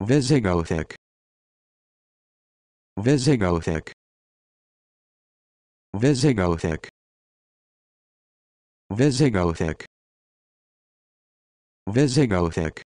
Visigothic Visigothic Visigothic Visigothic Visigothic